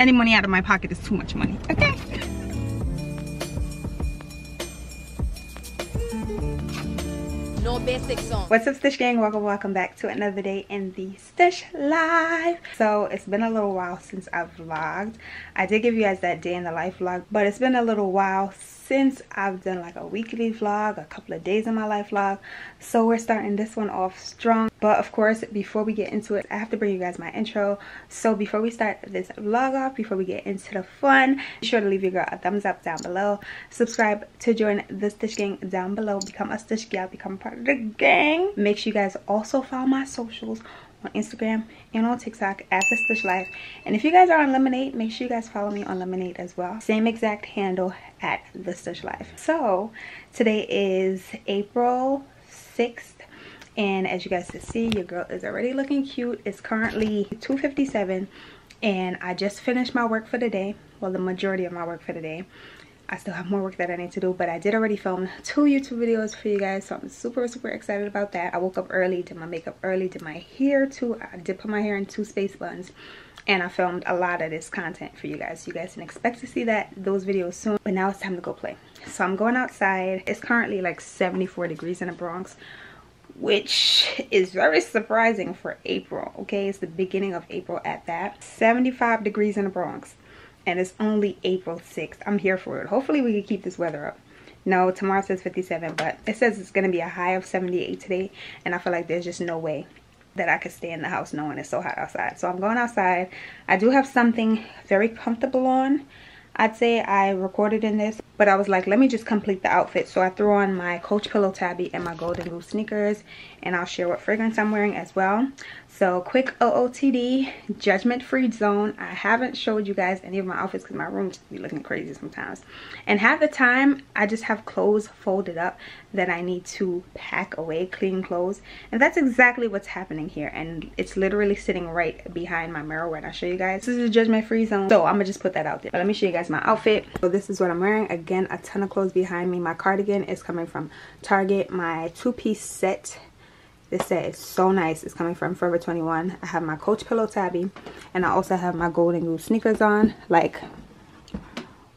any money out of my pocket is too much money okay No basic song. What's up Stush Gang? Welcome, welcome back to another day in the Stush Life. So it's been a little while since I've vlogged. I did give you guys that day in the life vlog, but it's been a little while since I've done like a weekly vlog, a couple of days in my life vlog. So we're starting this one off strong. But of course, before we get into it, I have to bring you guys my intro. So before we start this vlog off, before we get into the fun, be sure to leave your girl a thumbs up down below. Subscribe to join the Stush Gang down below. Become a Stush Gal, become part of the gang. Make sure you guys also follow my socials on Instagram and on TikTok at The Stush Life. And if you guys are on Lemon8, make sure you guys follow me on Lemon8 as well. Same exact handle at The Stush Life. So today is April 6th. And as you guys can see, your girl is already looking cute. It's currently 2.57 and I just finished my work for the day. Well, the majority of my work for the day. I still have more work that I need to do, but I did already film two YouTube videos for you guys, so I'm super, super excited about that. I woke up early, did my makeup early, did my hair too. I did put my hair in two space buns, and I filmed a lot of this content for you guys. You guys can expect to see that those videos soon, but now it's time to go play. So I'm going outside. It's currently like 74 degrees in the Bronx, which is very surprising for April, okay? It's the beginning of April at that. 75 degrees in the Bronx and it's only April 6th. I'm here for it. Hopefully we can keep this weather up. No, tomorrow says 57, but it says it's going to be a high of 78 today, and I feel like there's just no way that I could stay in the house knowing it's so hot outside. So I'm going outside. I do have something very comfortable on. I'd say I recorded in this, but I was like, let me just complete the outfit. So I threw on my Coach Pillow Tabby and my Golden Goose sneakers, and I'll share what fragrance I'm wearing as well. So quick OOTD, judgment free zone. I haven't showed you guys any of my outfits because my room be looking crazy sometimes. And half the time, I just have clothes folded up that I need to pack away, clean clothes. And that's exactly what's happening here. And it's literally sitting right behind my mirror when I show you guys. This is a judgment free zone. So I'm gonna just put that out there. But let me show you guys my outfit. So this is what I'm wearing. Again, a ton of clothes behind me. My cardigan is coming from Target. My two-piece set this set is so nice. It's coming from Forever 21. I have my Coach Pillow Tabby. And I also have my Golden Goose sneakers on. Like,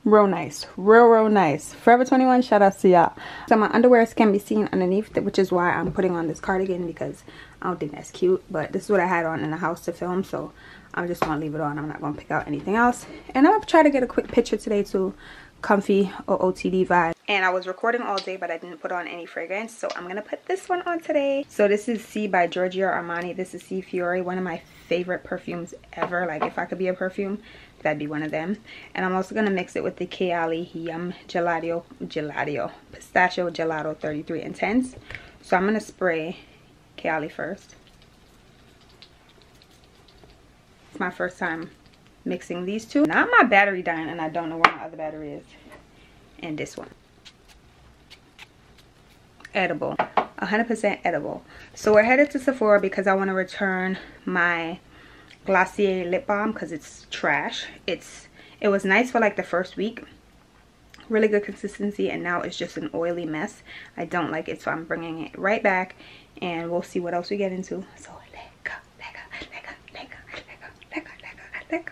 real nice. Real, real nice. Forever 21, shout out to y'all. So my underwear can be seen underneath, which is why I'm putting on this cardigan because I don't think that's cute. But this is what I had on in the house to film. So I'm just to leave it on. I'm not to pick out anything else. And I'm to try to get a quick picture today too comfy OOTD vibe. And I was recording all day, but I didn't put on any fragrance. So I'm going to put this one on today. So this is Si by Giorgio Armani. This is Si Fiori, one of my favorite perfumes ever. Like if I could be a perfume, that'd be one of them. And I'm also going to mix it with the Kayali Yum Gelato, Gelato, Pistachio Gelato 33 Intense. So I'm going to spray Kayali first. It's my first time mixing these two. Not my battery dying and I don't know where my other battery is. And this one. Edible. 100% edible. So we're headed to Sephora because I want to return my Glossier lip balm because it's trash. It's It was nice for like the first week. Really good consistency and now it's just an oily mess. I don't like it so I'm bringing it right back and we'll see what else we get into. So let go, let go, let go, let go, let go, let go, let go, let go.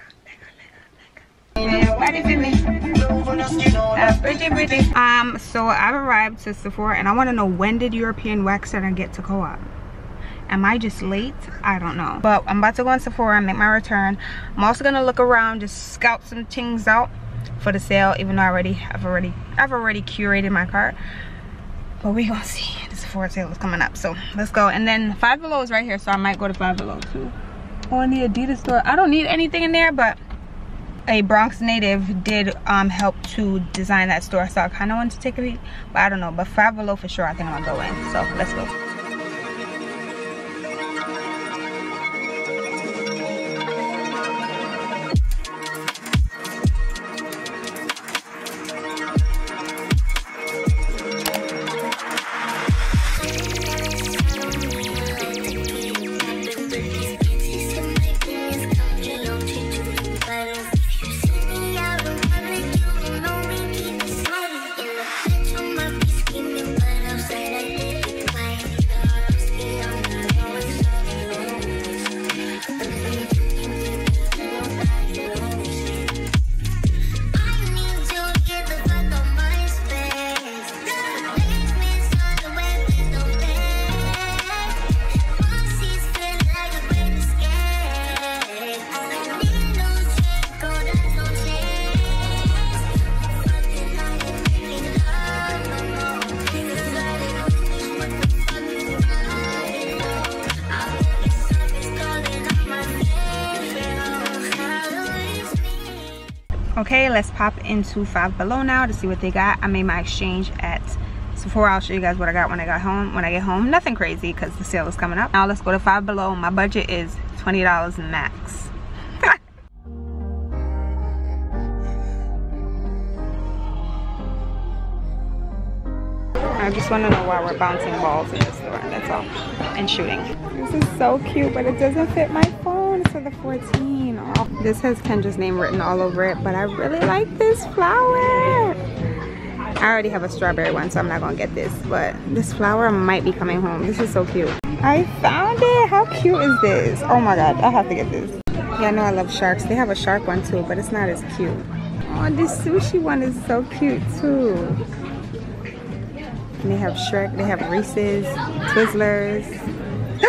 Um, so I've arrived to Sephora and I want to know when did European Wax Center get to co-op? Am I just late? I don't know. But I'm about to go in Sephora and make my return. I'm also gonna look around, just scout some things out for the sale, even though I already I've already I've already curated my cart. But we gonna see. The Sephora sale is coming up. So let's go. And then Five Below is right here, so I might go to Five Below too. Or the Adidas store. I don't need anything in there, but a Bronx native did um, help to design that store. So I kind of wanted to take a peek, but I don't know. But Five Below for sure, I think I'm gonna go in. So let's go. Let's pop into five below now to see what they got i made my exchange at Sephora, I'll show you guys what I got when I got home. When I get home, nothing crazy because the sale is coming up. Now let's go to Five Below. My budget is $20 max. I just want to know why we're bouncing balls in this store. That's all. And shooting. This is so cute, but it doesn't fit my phone. For the 14. This has Kendra's name written all over it, but I really like this flower. I already have a strawberry one, so I'm not gonna get this. But this flower might be coming home. This is so cute. I found it. How cute is this? Oh my god, I have to get this. Yeah, I know I love sharks. They have a shark one too, but it's not as cute. Oh, this sushi one is so cute too. And they have Shrek, they have Reese's, Twizzlers,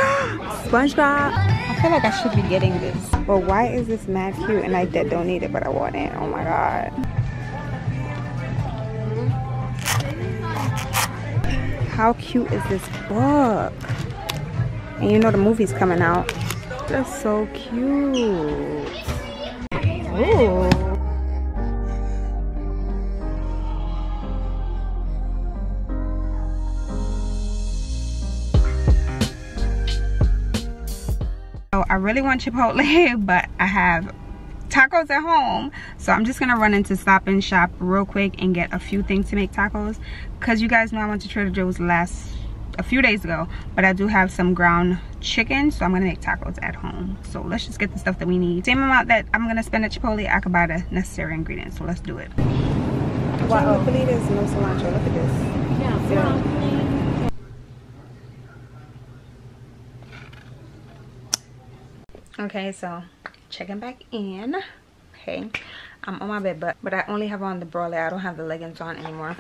SpongeBob. I feel like I should be getting this. But why is this mad cute and I don't need it, but I want it? Oh my god. How cute is this book? And you know the movie's coming out. That's so cute. Ooh. I really want Chipotle, but I have tacos at home. So i'm just gonna run into stop and shop real quick and get a few things to make tacos. Because you guys know i went to trader joe's last a few days ago but i do have some ground chicken so i'm gonna make tacos at home. So let's just get the stuff that we need. Same amount that i'm gonna spend at chipotle i could buy the necessary ingredients. So let's do it. Wow bolitas no cilantro. Look at this. Yeah, okay so checking back in. Okay i'm on my bed but but i only have on the bralette i don't have the leggings on anymore.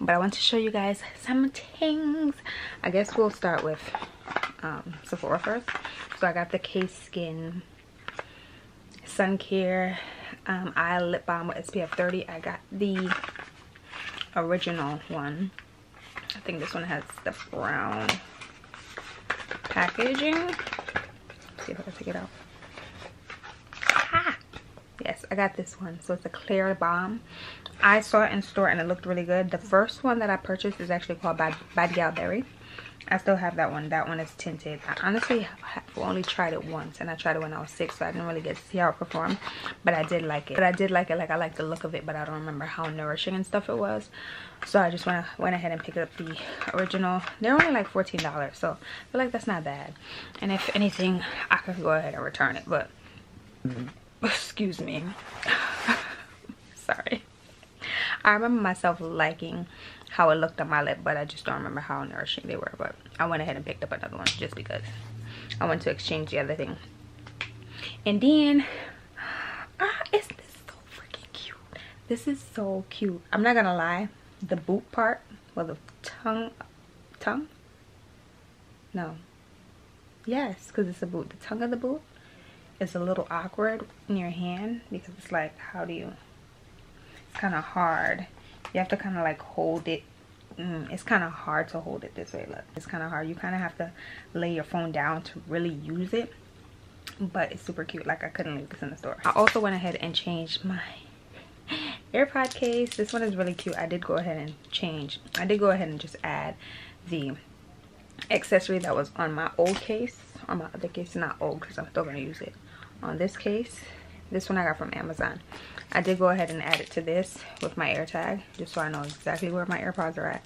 But i want to show you guys some things. I guess we'll start with um, sephora first. So i got the K Skin sun care um, eye lip balm with spf 30 i got the original one. I think this one has the brown packaging. Let's see if i can take it out yes i got this one. So it's a clear balm i saw it in store and it looked really good. The first one that i purchased is actually called bad, bad gal berry. I still have that one. That one is tinted. I honestly have only tried it once and i tried it when i was six so i didn't really get to see how it performed but i did like it. But i did like it. Like i like the look of it but i don't remember how nourishing and stuff it was. So i just went went ahead and picked up the original. They're only like 14 dollars so i feel like that's not bad. And if anything i could go ahead and return it but mm-hmm. Excuse me. Sorry. I remember myself liking how it looked on my lip but i just don't remember how nourishing they were but i went ahead and picked up another one just because i went to exchange the other thing. And then ah is this so freaking cute? This is so cute. I'm not gonna lie. The boot part well the tongue tongue? No. Yes because it's a boot. The tongue of the boot is a little awkward in your hand because it's like how do you it's kind of hard. You have to kind of like hold it. Mm, it's kind of hard to hold it this way look. It's kind of hard. You kind of have to lay your phone down to really use it but it's super cute. Like i couldn't leave this in the store. I also went ahead and changed my airpod case. This one is really cute. I did go ahead and change. I did go ahead and just add the accessory that was on my old case on my other case. Not old because i'm still going to use it on this case. This one i got from amazon. I did go ahead and add it to this with my airtag just so i know exactly where my airpods are at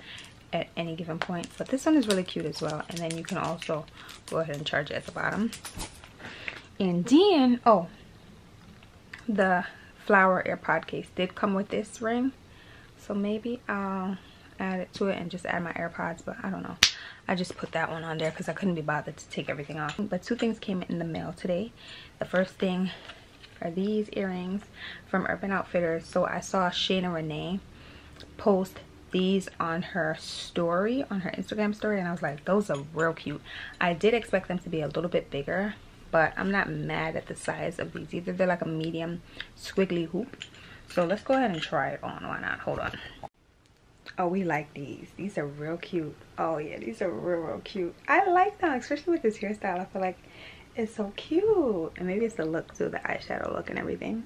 at any given point. But this one is really cute as well and then you can also go ahead and charge it at the bottom. And then oh the flower airpod case did come with this ring so maybe i'll add it to it and just add my airpods but i don't know I just put that one on there because I couldn't be bothered to take everything off. But two things came in the mail today. The first thing are these earrings from Urban Outfitters. So I saw Shayna Renee post these on her story, on her Instagram story. And I was like, those are real cute. I did expect them to be a little bit bigger. But I'm not mad at the size of these either. They're like a medium squiggly hoop. So let's go ahead and try it on. Why not? Hold on. Oh, we like these. These are real cute. Oh yeah, these are real, real cute. I like them, especially with this hairstyle. I feel like it's so cute. And maybe it's the look too, the eyeshadow look and everything.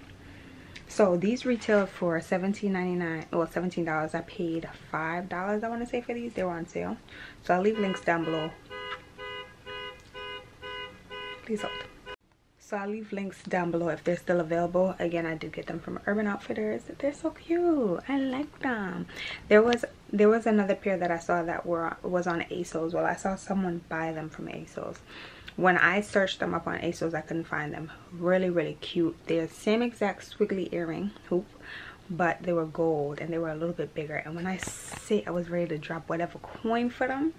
so these retail for $17.99 well $17 I paid five dollars I want to say for these they were on sale so I'll leave links down below please hold so I'll leave links down below if they're still available. Again, I did get them from Urban Outfitters. They're so cute. I like them. There was there was another pair that I saw that were was on ASOS. Well, I saw someone buy them from ASOS. When I searched them up on ASOS, I couldn't find them. Really, really cute. They're same exact squiggly earring hoop, but they were gold and they were a little bit bigger. And when I say I was ready to drop whatever coin for them,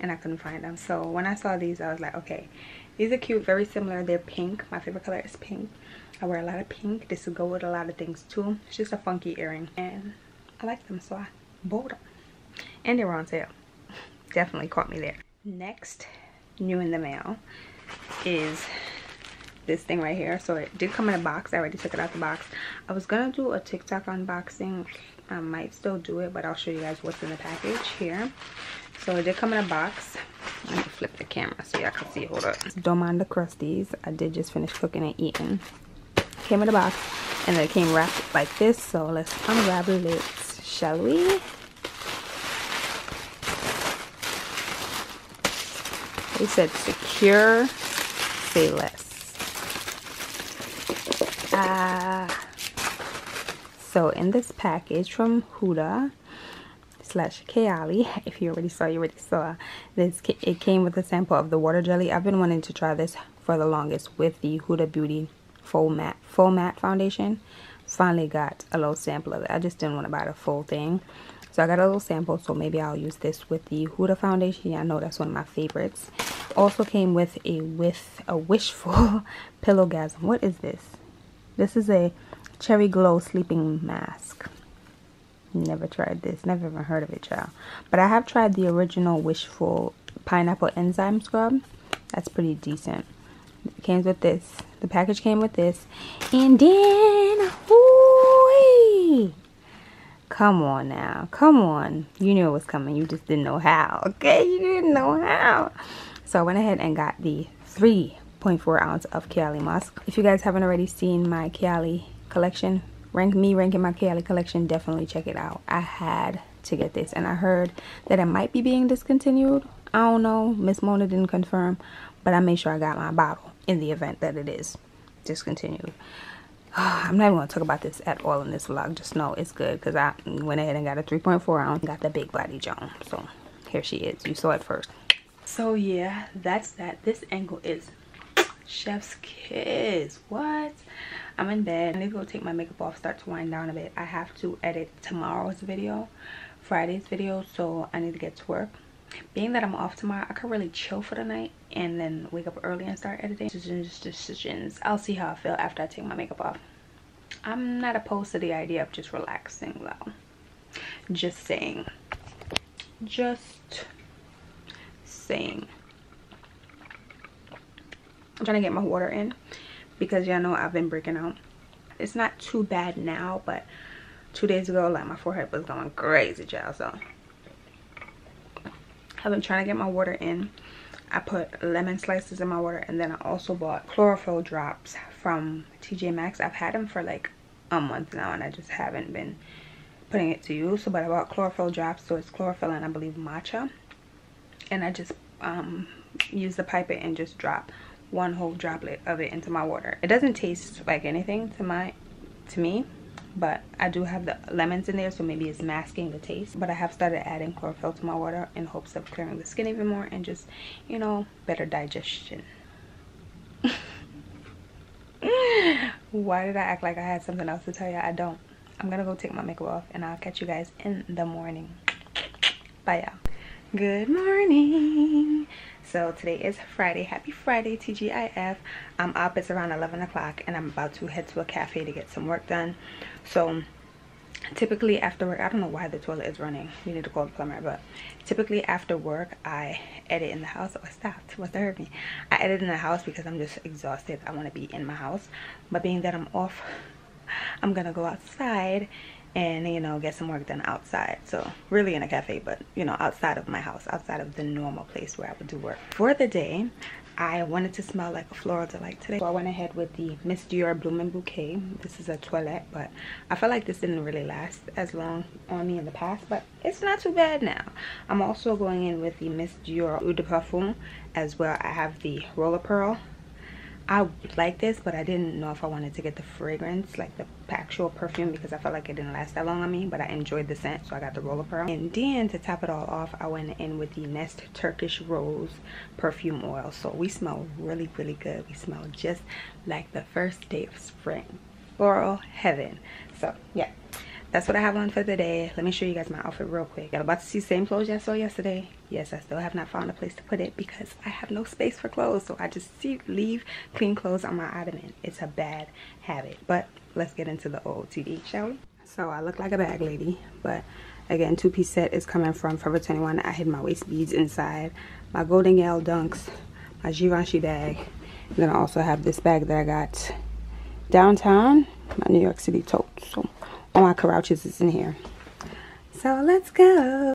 and I couldn't find them. So when I saw these, I was like, okay, these are cute, very similar. They're pink. My favorite color is pink. I wear a lot of pink. This will go with a lot of things too. It's just a funky earring. And I like them, so I bought them. And they were on sale. Definitely caught me there. Next, new in the mail, is this thing right here. So it did come in a box. I already took it out of the box. I was going to do a TikTok unboxing. I might still do it, but I'll show you guys what's in the package here. So it did come in a box. Flip the camera so y'all can see. Hold up. Don't mind the crusties. I did just finish cooking and eating. Came in a box and then it came wrapped like this. So let's unravel it, shall we? They said secure, say less. Ah. So in this package from Huda, slash Kayali. If you already saw, you already saw. This It came with a sample of the water jelly. I've been wanting to try this for the longest with the Huda Beauty Full Matte, Full Matte Foundation. Finally got a little sample of it. I just didn't want to buy the full thing. So I got a little sample, so maybe I'll use this with the Huda foundation. Yeah, I know that's one of my favorites. Also came with a with a wishful pillowgasm. What is this? This is a cherry glow sleeping mask. Never tried this. Never even heard of it, child. But I have tried the original Wishful Pineapple Enzyme Scrub. That's pretty decent. It came with this. The package came with this. And then, ooh Come on now. Come on. You knew it was coming. You just didn't know how. Okay? You didn't know how. So I went ahead and got the 3.4 ounce of Kayali Musk. If you guys haven't already seen my Kayali collection, rank me ranking my Kayali collection definitely check it out. I had to get this and I heard that it might be being discontinued. I don't know. Miss Mona didn't confirm but I made sure I got my bottle in the event that it is discontinued. I'm not even going to talk about this at all in this vlog. Just know it's good because I went ahead and got a 3.4 ounce got the big body Joan so here she is. You saw it first. So yeah that's that. This angle is chef's kiss. What i'm in bed. I need to go take my makeup off start to wind down a bit. I have to edit tomorrow's video friday's video so i need to get to work. Being that i'm off tomorrow i could really chill for the night and then wake up early and start editing. Decisions decisions. I'll see how i feel after i take my makeup off. I'm not opposed to the idea of just relaxing though. Just saying. Just saying. I'm trying to get my water in because y'all know I've been breaking out. It's not too bad now, but two days ago, like my forehead was going crazy, child. So I've been trying to get my water in. I put lemon slices in my water and then I also bought chlorophyll drops from TJ Maxx. I've had them for like a month now and I just haven't been putting it to use. So, but I bought chlorophyll drops. So it's chlorophyll and I believe matcha. And I just um, use the pipette and just drop one whole droplet of it into my water. It doesn't taste like anything to my to me, but I do have the lemons in there, so maybe it's masking the taste. But I have started adding chlorophyll to my water in hopes of clearing the skin even more and just, you know, better digestion. Why did I act like I had something else to tell you? I don't. I'm gonna go take my makeup off and I'll catch you guys in the morning. Bye y'all. Good morning so today is friday. Happy friday tgif i'm up. It's around 11 o'clock and i'm about to head to a cafe to get some work done. So typically after work i don't know why the toilet is running. We need to call the plumber but typically after work i edit in the house. Oh stopped what hurt me. I edit in the house because i'm just exhausted. I want to be in my house. But being that i'm off i'm gonna go outside and you know get some work done outside so really in a cafe but you know outside of my house outside of the normal place where i would do work for the day I wanted to smell like a floral delight today. So I went ahead with the Miss Dior Blooming Bouquet. This is a toilette, but I feel like this didn't really last as long on me in the past, but it's not too bad now. I'm also going in with the Miss Dior Eau de Parfum as well. I have the Roller Pearl I like this, but I didn't know if I wanted to get the fragrance, like the actual perfume, because I felt like it didn't last that long on me, but I enjoyed the scent, so I got the Roller Pearl. And then to top it all off, I went in with the Nest Turkish Rose perfume oil. So we smell really, really good. We smell just like the first day of spring. Floral heaven. So, yeah that's what I have on for the day. Let me show you guys my outfit real quick. Y'all about to see same clothes y'all saw yesterday. Yes, I still have not found a place to put it because I have no space for clothes. So I just see, leave clean clothes on my ottoman. It's a bad habit. But let's get into the OOTD, shall we? So I look like a bag lady. But again, two-piece set is coming from Forever 21. I hid my waist beads inside. My Golden Gayle Dunks. My Givenchy bag. And then I also have this bag that I got downtown. My New York City tote. So all my carouches is in here. So let's go.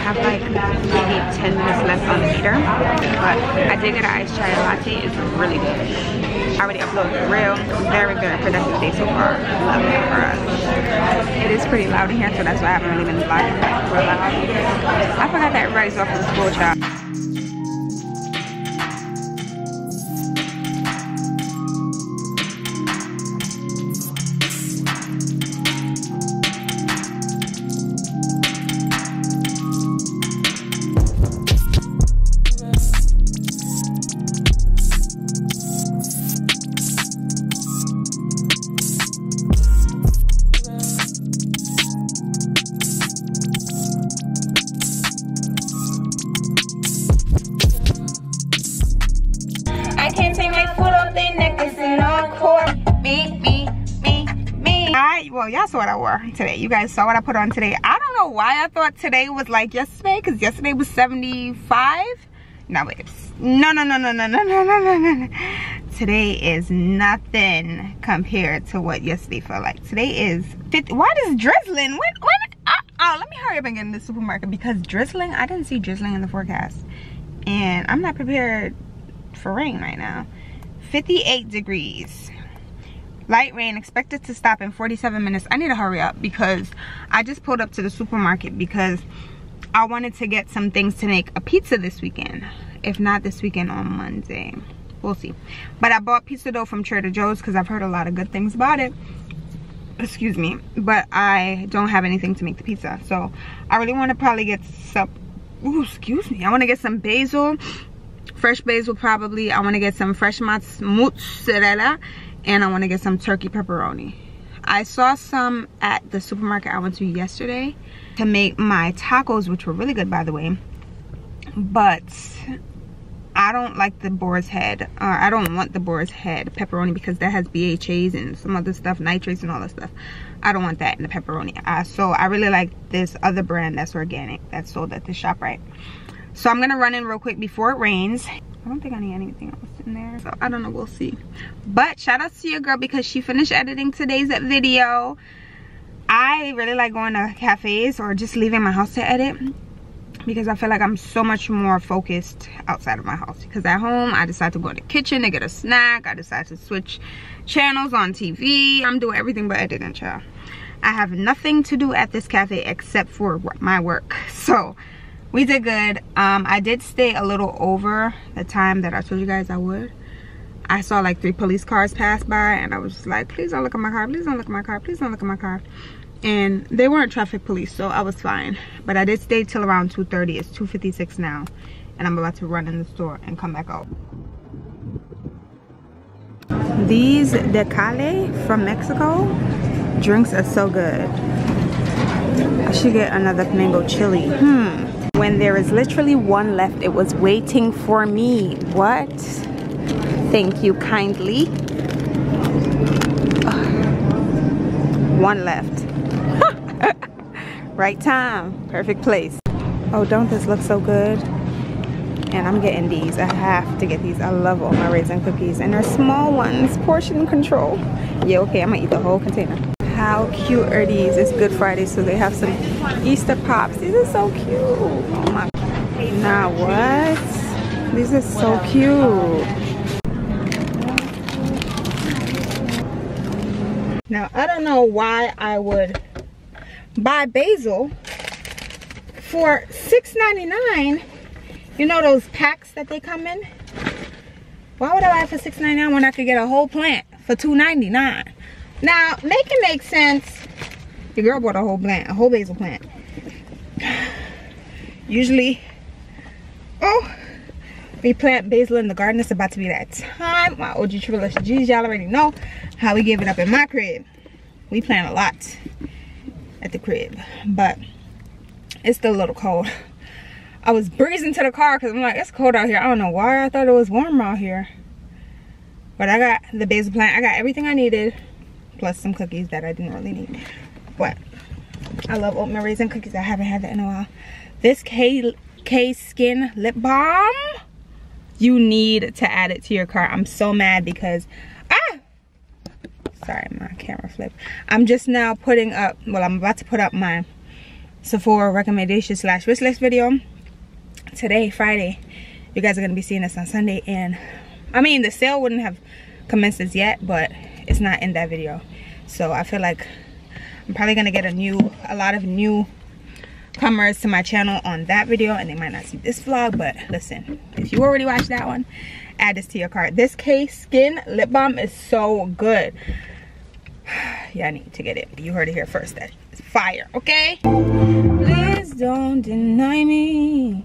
Have like maybe 10 minutes left on the meter. But I did get an iced chai latte. It's really good. I already uploaded the reel. Very, very productive day so far. Love it for us. It is pretty loud in here, so that's why I haven't really been vlogging for loud. I forgot that everybody's off for school, child. You guys saw what i put on today. I don't know why i thought today was like yesterday because yesterday was 75 no wait no no no no no no no no no no. Today is nothing compared to what yesterday felt like. Today is 50 why does drizzling when when uh, oh let me hurry up and get in the supermarket because drizzling i didn't see drizzling in the forecast. And i'm not prepared for rain right now. 58 degrees light rain expected to stop in 47 minutes. I need to hurry up because i just pulled up to the supermarket because i wanted to get some things to make a pizza this weekend if not this weekend on monday. We'll see. But i bought pizza dough from trader joe's because i've heard a lot of good things about it. Excuse me. But i don't have anything to make the pizza. So i really want to probably get some Ooh, excuse me. I want to get some basil fresh basil probably. I want to get some fresh mozzarella and I want to get some turkey pepperoni. I saw some at the supermarket I went to yesterday to make my tacos, which were really good by the way. But I don't like the boar's head. Or I don't want the boar's head pepperoni because that has BHAs and some other stuff, nitrates and all that stuff. I don't want that in the pepperoni. Uh, so I really like this other brand that's organic that's sold at the shop right. So I'm gonna run in real quick before it rains. I don't think I need anything else in there. So I don't know, we'll see. But shout out to your girl because she finished editing today's video. I really like going to cafes or just leaving my house to edit because I feel like I'm so much more focused outside of my house. Because at home, I decide to go in the kitchen to get a snack. I decide to switch channels on TV. I'm doing everything but editing, child. I have nothing to do at this cafe except for my work. So we did good. Um, I did stay a little over the time that I told you guys I would. I saw like three police cars pass by and I was just like, please don't look at my car. Please don't look at my car. Please don't look at my car and they weren't traffic police so i was fine but i did stay till around 2:30. it's 2:56 now and i'm about to run in the store and come back out these decale from mexico drinks are so good i should get another mango chili hmm when there is literally one left it was waiting for me. What? Thank you kindly. One left. Right time. Perfect place. Oh don't this look so good? And i'm getting these. I have to get these. I love all my raisin cookies and they're small ones. Portion control. Yeah okay i'm gonna eat the whole container how cute are these it's good friday so they have some easter pops these are so cute oh my now what these are so cute now i don't know why i would buy basil for $6.99. You know those packs that they come in? Why would I buy for $6.99 when I could get a whole plant for $2.99? Now, make it make sense. The girl bought a whole plant, a whole basil plant. Usually, oh, we plant basil in the garden. It's about to be that time. My OG Tribulation G's, y'all already know how we give it up in my crib. We plant a lot at the crib but it's still a little cold I was breezing to the car because I'm like it's cold out here I don't know why I thought it was warm out here but I got the basil plant I got everything I needed plus some cookies that I didn't really need. But I love oatmeal raisin cookies. I haven't had that in a while. This K K skin lip balm you need to add it to your cart. I'm so mad because ah! sorry my camera flipped. I'm just now putting up well i'm about to put up my sephora recommendation slash wish list video. Today friday you guys are going to be seeing this on sunday and i mean the sale wouldn't have commenced as yet but it's not in that video so i feel like i'm probably to get a new a lot of new comers to my channel on that video and they might not see this vlog but listen if you already watched that one add this to your cart. This K skin lip balm is so good. Yeah i need to get it. You heard it here first. That it's fire okay? Please don't deny me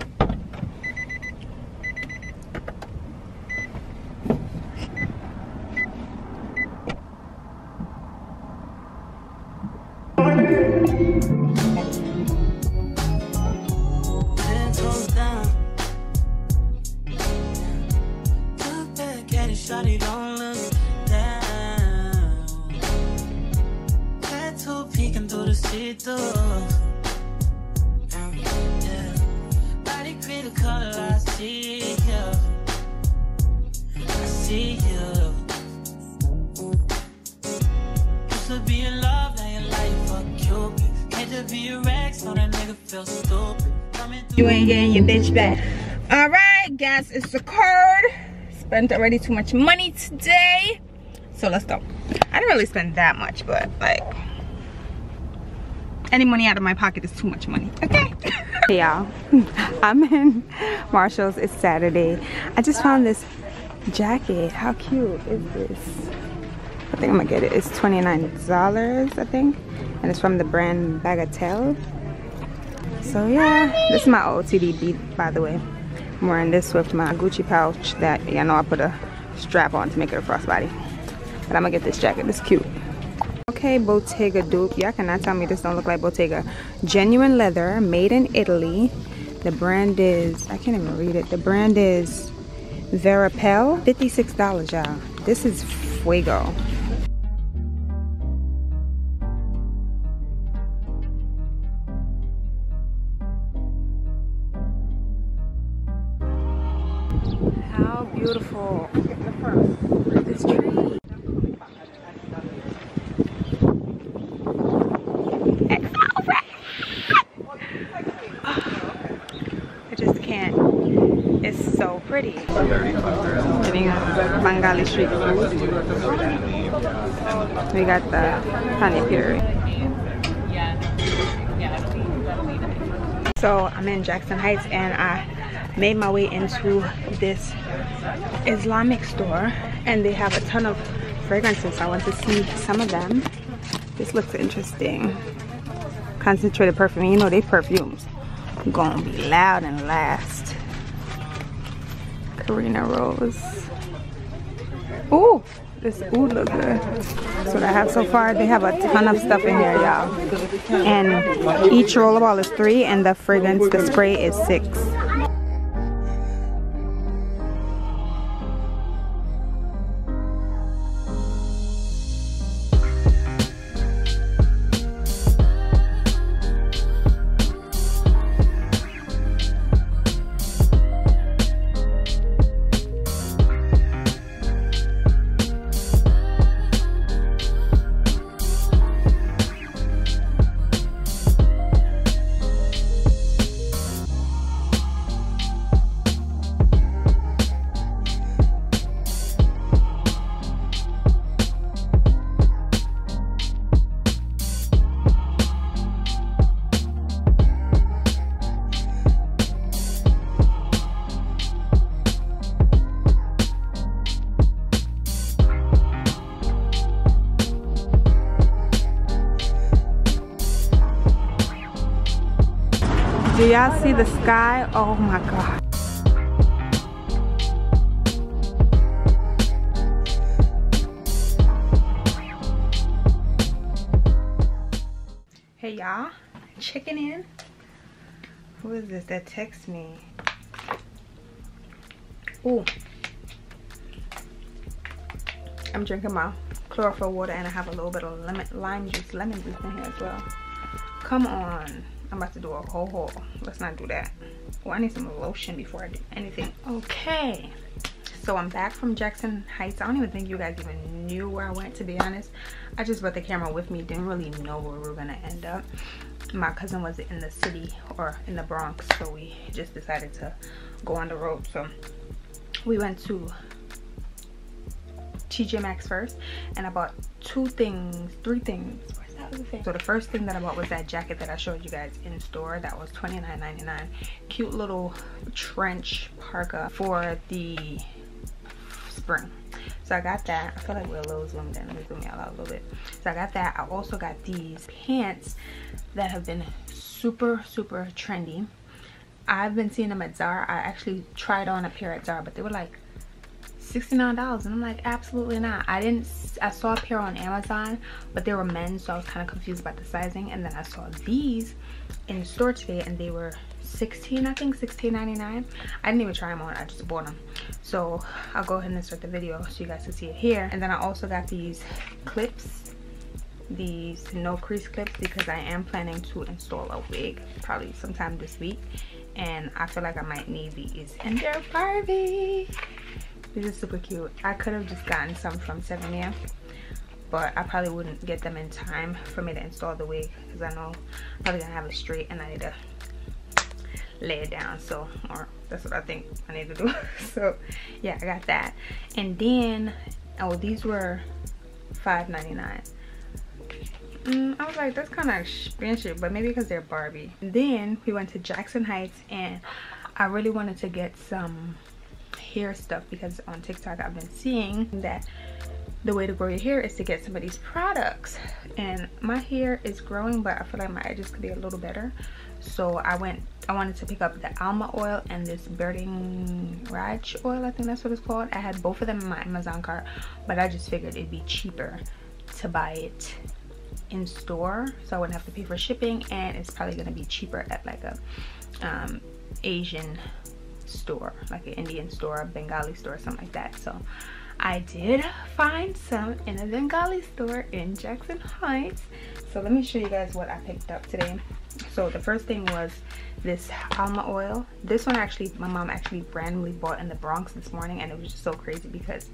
is secured. Spent already too much money today. So let's go. I didn't really spend that much, but like, any money out of my pocket is too much money, okay? hey y'all, I'm in Marshall's, it's Saturday. I just found this jacket. How cute is this? I think I'm gonna get it. It's $29, I think. And it's from the brand Bagatelle so yeah this is my OTD beat by the way I'm wearing this with my Gucci pouch that I know I put a strap on to make it a crossbody but I'm gonna get this jacket. It's cute. Okay Bottega dupe y'all cannot tell me this don't look like Bottega. Genuine leather made in Italy. The brand is I can't even read it. The brand is Verapel, $56, y'all. This is fuego. Tree. I just can't. It's so pretty. Bengali street food. We got the honey puri. So I'm in Jackson Heights and I made my way into this Islamic store and they have a ton of fragrances. I want to see some of them. This looks interesting. Concentrated perfume. You know they perfumes gonna be loud and last. Karina Rose. Ooh, this ooh look good. That's what I have so far. They have a ton of stuff in here, y'all. And each rollerball is three and the fragrance, the spray is six. Y'all see the sky? Oh my god. Hey y'all, checking in. Who is this that texts me? Ooh. I'm drinking my chlorophyll water and I have a little bit of lemon lime juice, lemon juice in here as well. Come on. I'm about to do a whole haul. Let's not do that. Oh, I need some lotion before I do anything. Okay. So I'm back from Jackson Heights. I don't even think you guys even knew where I went, to be honest. I just brought the camera with me. Didn't really know where we were going to end up. My cousin was in the city or in the Bronx. So we just decided to go on the road. So we went to TJ Maxx first. And I bought two things, three things so the first thing that I bought was that jacket that I showed you guys in store. That was $29.99. Cute little trench parka for the spring. So I got that. I feel like we're a little zoomed in. Let me zoom out a little bit. So I got that. I also got these pants that have been super, super trendy. I've been seeing them at Zara. I actually tried on a pair at Zara, but they were like $69 and I'm like absolutely not. I didn't I saw a pair on Amazon but they were men so I was kind of confused about the sizing. And then I saw these in the store today and they were 16 I think 16.99 I didn't even try them on I just bought them so I'll go ahead and start the video so you guys can see it here. And then I also got these clips these no crease clips because I am planning to install a wig probably sometime this week. And I feel like I might need these and they're Barbie this is super cute. I could have just gotten some from SVNMIA, but I probably wouldn't get them in time for me to install the wig because I know I'm probably gonna have it straight and I need to lay it down. So, or that's what I think I need to do. so, yeah, I got that. And then, oh, these were $5.99. Mm, I was like, that's kind of expensive, but maybe because they're Barbie. Then we went to Jackson Heights and I really wanted to get some hair stuff because on TikTok I've been seeing that the way to grow your hair is to get some of these products. And my hair is growing but I feel like my edges could be a little better. So I went I wanted to pick up the Alma oil and this Bhringraj oil I think that's what it's called. I had both of them in my Amazon cart but I just figured it'd be cheaper to buy it in store. So I wouldn't have to pay for shipping and it's probably gonna be cheaper at like a um, Asian store, like an Indian store, a Bengali store, something like that. So I did find some in a Bengali store in Jackson Heights. So let me show you guys what I picked up today. So the first thing was this alma oil. This one actually, my mom actually randomly bought in the Bronx this morning and it was just so crazy because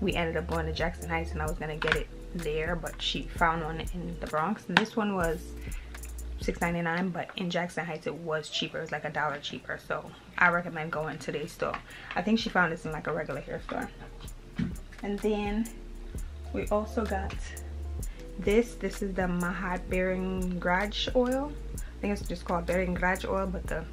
we ended up going to Jackson Heights and I was gonna get it there, but she found one in the Bronx. And this one was $6.99, but in Jackson Heights it was cheaper. It was like a dollar cheaper. So I recommend going to their store. I think she found this in like a regular hair store. And then we also got this. This is the Mahat Bhringraj oil. I think it's just called Bhringraj oil, but the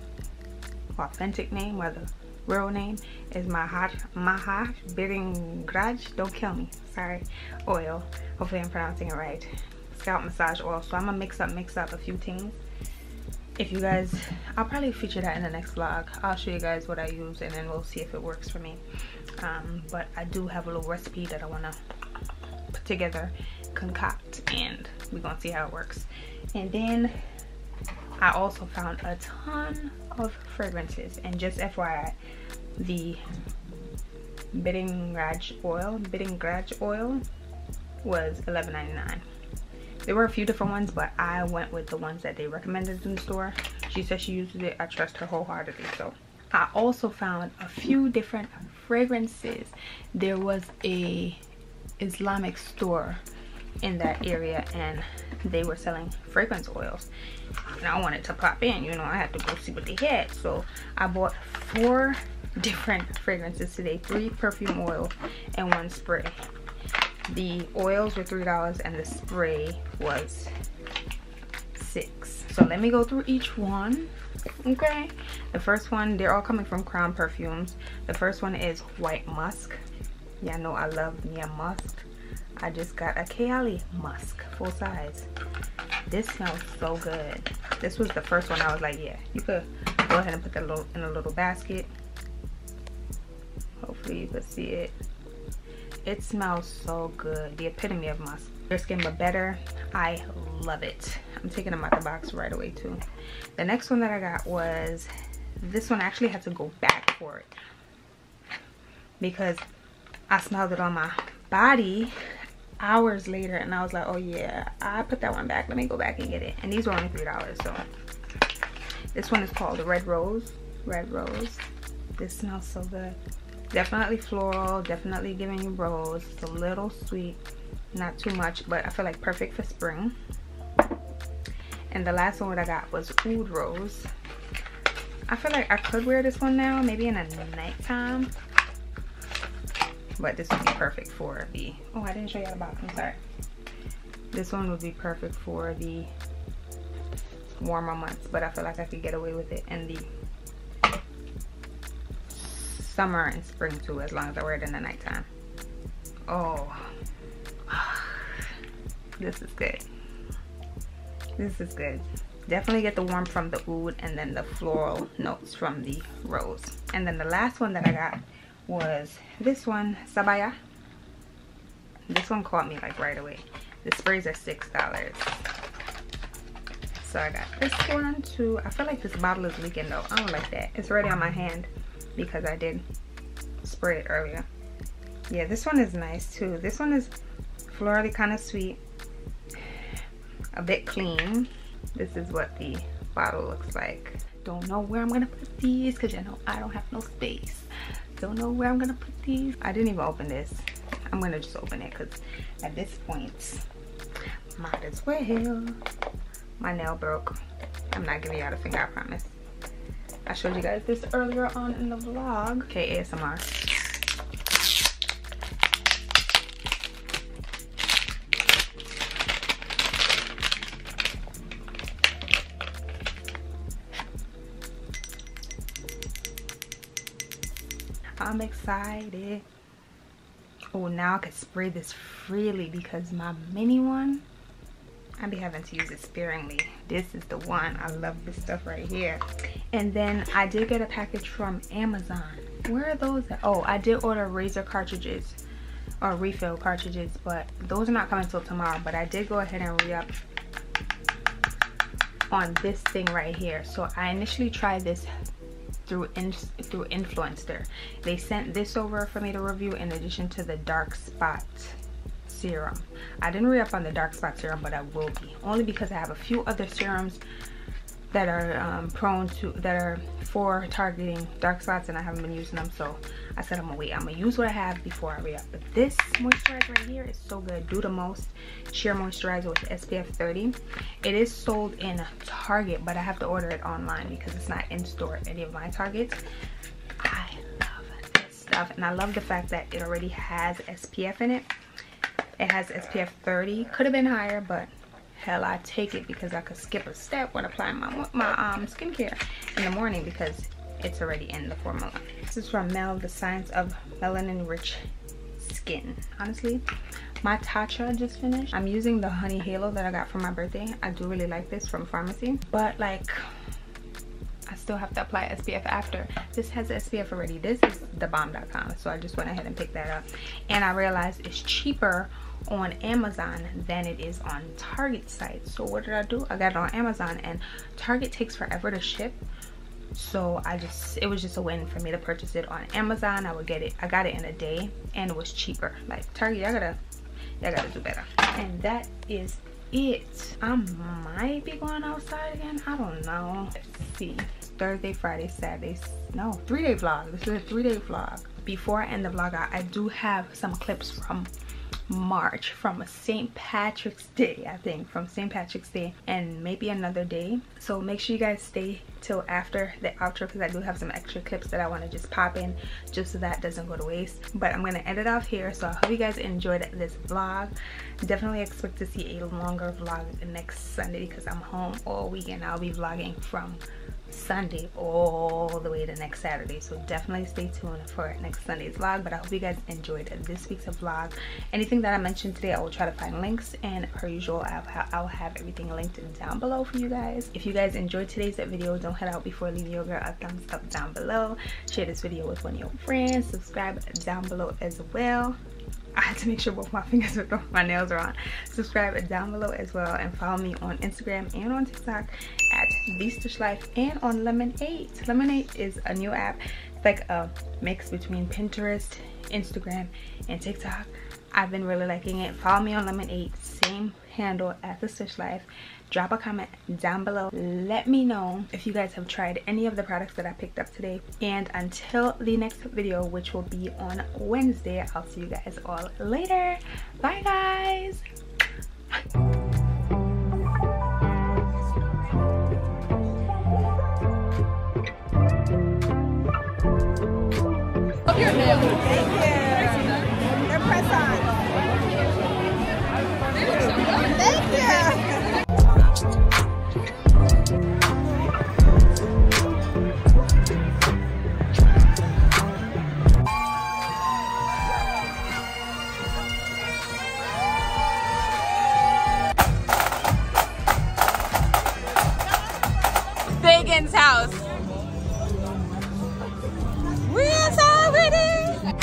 authentic name or the real name is Mahat Mahat Bhringraj. Don't kill me. Sorry. Oil. Hopefully I'm pronouncing it right. Scalp massage oil. So I'm gonna mix up mix up a few things. If you guys, I'll probably feature that in the next vlog. I'll show you guys what I use and then we'll see if it works for me. Um, but I do have a little recipe that I wanna put together, concoct, and we're gonna see how it works. And then I also found a ton of fragrances and just FYI the Bidding oil Bidding oil was $11.99 there were a few different ones but I went with the ones that they recommended in the store. She said she uses it. I trust her wholeheartedly so. I also found a few different fragrances. There was a Islamic store in that area and they were selling fragrance oils. And I wanted to pop in you know I had to go see what they had so I bought four different fragrances today three perfume oils and one spray the oils were three dollars and the spray was six so let me go through each one okay the first one they're all coming from crown perfumes the first one is white musk yeah, I know I love me a musk I just got a Kayali musk full size. This smells so good. This was the first one I was like, yeah, you could go ahead and put that little in a little basket. Hopefully you could see it. It smells so good. The epitome of. Your skin but better. I love it. I'm taking them out the box right away too. The next one that I got was this one I actually had to go back for it because I smelled it on my body hours later and I was like, oh yeah, I put that one back. Let me go back and get it. And these were only $3, so. This one is called the Red Rose. Red Rose. This smells so good. Definitely floral, definitely giving you rose. It's a little sweet, not too much, but I feel like perfect for spring. And the last one that I got was Oud Rose. I feel like I could wear this one now, maybe in a nighttime but this would be perfect for the oh i didn't show you the box i'm sorry this one would be perfect for the warmer months but i feel like i could get away with it in the summer and spring too as long as i wear it in the nighttime oh this is good this is good definitely get the warmth from the oud and then the floral notes from the rose and then the last one that i got was this one, Sabaya. This one caught me like right away. The sprays are six dollars. So I got this one too. I feel like this bottle is leaking though. I don't like that. It's already on my hand because I did spray it earlier. Yeah, this one is nice too. This one is florally kind of sweet. A bit clean. This is what the bottle looks like. Don't know where I'm gonna put these because you know I don't have no space don't know where I'm gonna put these. I didn't even open this. I'm gonna just open it because at this point, might as well. My nail broke. I'm not giving out a finger, I promise. I showed you guys this earlier on in the vlog. Okay, ASMR. I'm excited. Oh, now I can spray this freely because my mini one, I be having to use it sparingly. This is the one. I love this stuff right here. And then I did get a package from Amazon. Where are those at? Oh, I did order razor cartridges or refill cartridges, but those are not coming until tomorrow. But I did go ahead and re-up on this thing right here. So I initially tried this through in, through Influenster. They sent this over for me to review in addition to the dark spot serum. I didn't re up on the dark spot serum, but I will be. Only because I have a few other serums that are um, prone to that are for targeting dark spots and I haven't been using them so I said I'm gonna wait. I'm gonna use what I have before I re-up. But this moisturizer right here is so good. Dew the Most. Sheer moisturizer with SPF 30 it is sold in Target but I have to order it online because it's not in store at any of my Targets. I love this stuff and I love the fact that it already has SPF in it it has SPF 30 could have been higher but hell I take it because I could skip a step when applying my, my um, skincare in the morning because it's already in the formula. This is from MELE, The Science of Melanin Rich Skin. Honestly, my Tatcha just finished. I'm using the Honey Halo that I got for my birthday. I do really like this from Farmacy. But like, I still have to apply SPF after. This has SPF already. This is thebomb.com. So I just went ahead and picked that up. And I realized it's cheaper on Amazon than it is on Target site. So what did I do? I got it on Amazon and Target takes forever to ship. So I just, it was just a win for me to purchase it on Amazon. I would get it, I got it in a day and it was cheaper. Like Target, I gotta, I gotta do better. And that is it. I might be going outside again. I don't know. Let's see. Thursday, Friday, Saturday. No, three day vlog. This is a three day vlog. Before I end the vlog, I, I do have some clips from March from a St. Patrick's Day, I think, from St. Patrick's Day and maybe another day. So make sure you guys stay till after the outro because I do have some extra clips that I want to just pop in just so that doesn't go to waste. But I'm going to end it off here. So I hope you guys enjoyed this vlog. Definitely expect to see a longer vlog next Sunday because I'm home all weekend. I'll be vlogging from Sunday all the way to next Saturday. So definitely stay tuned for next Sunday's vlog. But I hope you guys enjoyed this week's vlog. Anything that I mentioned today, I will try to find links. And per usual, I'll, ha I'll have everything linked down below for you guys. If you guys enjoyed today's video, don't head out before leaving your girl a thumbs up down below. Share this video with one of your friends. Subscribe down below as well. I had to make sure both my fingers on, my nails are on. Subscribe down below as well and follow me on Instagram and on TikTok at Stush Life and on Lemon8. Lemon8 is a new app. It's like a mix between Pinterest, Instagram, and TikTok. I've been really liking it. Follow me on Lemon8, same handle at The Stush Life. Drop a comment down below. Let me know if you guys have tried any of the products that i picked up today. And until the next video which will be on wednesday i'll see you guys all later. Bye guys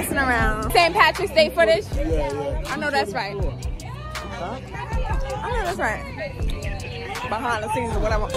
messing around. St. Patrick's Day footage? Yeah, yeah. I know that's right. Huh? I know that's right. Behind the scenes or whatever.